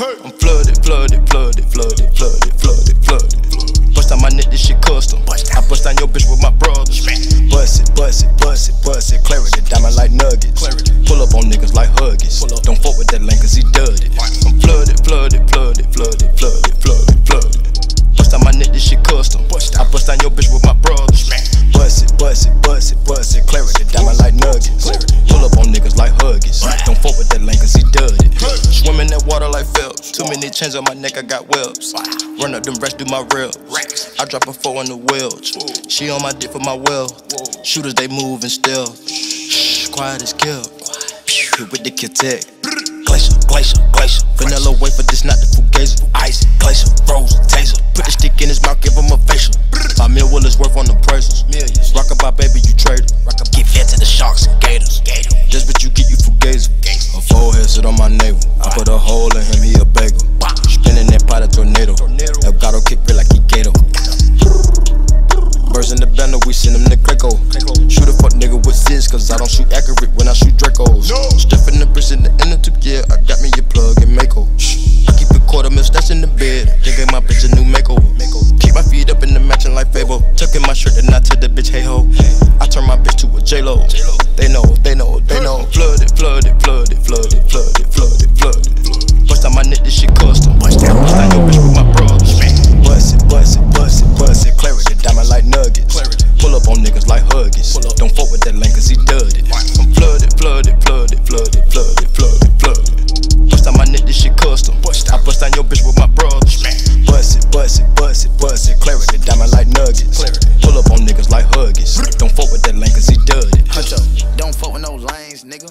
I'm flooded, flooded, flooded, flooded, flooded, flooded, flooded. Bust down my neck, this shit custom. I bust down your bitch with my brothers. Bust it, bust it, bust it, bust it. Clarity, diamond like nuggets. Pull up on niggas like huggies. Don't fuck with that lane cause he dud it. I'm flooded, flooded, flooded, flooded, flooded, flooded, flooded. Bust down my neck, this shit custom. I bust down your bitch with my brothers. Bust it, bust it, bust it, bust it. Clarity, diamond like nuggets. Pull up on niggas like huggies. Don't fuck with Swimming that water like Phelps. Too many chains on my neck, I got webs. Run up them racks, do my. Racks. I drop a four on the welch. She on my dick for my wealth. Shooters, they move in stealth. Shh, quiet as kill. Hit with the kill tech. Glacier, glacier, glacier. Vanilla wafer, this not the fugazi. Ice, glacier, froze, taser. Put the stick in his mouth, give him a facial. Five mil will is worth on the prices. Millions. Rock about baby, you trader. Rock Get fed to the sharks and gators. Gator. Just what you get, you fugazi. A forehead sit on my navel. I put a hole in him, he a bagel. Spinning that pot a tornado. El gato kick feel like he gator. Birds in the banner, we send them to Greco. Shoot a fuck nigga with Ziz, cause I don't shoot accurate when I shoot Dracos. No. Stuffing the bricks in the inner tip, yeah, I got me a plug in Mako. I keep a quarter mil stats in the bed, then gave my bitch a new makeover. Keep my feet up in the matching like Fable. Tucking my shirt and I tell the bitch, hey ho. I turn my bitch to a J-Lo. They know, they know, they know. Flooded, flooded, flooded, flooded, flooded, flooded, on niggas like huggies. Don't fuck with that lane cause he dud it. I'm flooded, flooded, flooded, flooded, flooded, flooded, flooded. Bust out my neck, this shit custom. I bust down your bitch with my brothers. Bust it, bust it, bust it, bust it. Clarity, diamond like nuggets. Pull up on niggas like huggies. Don't fuck with that lane cause he dud it. Don't fuck with no lanes, nigga.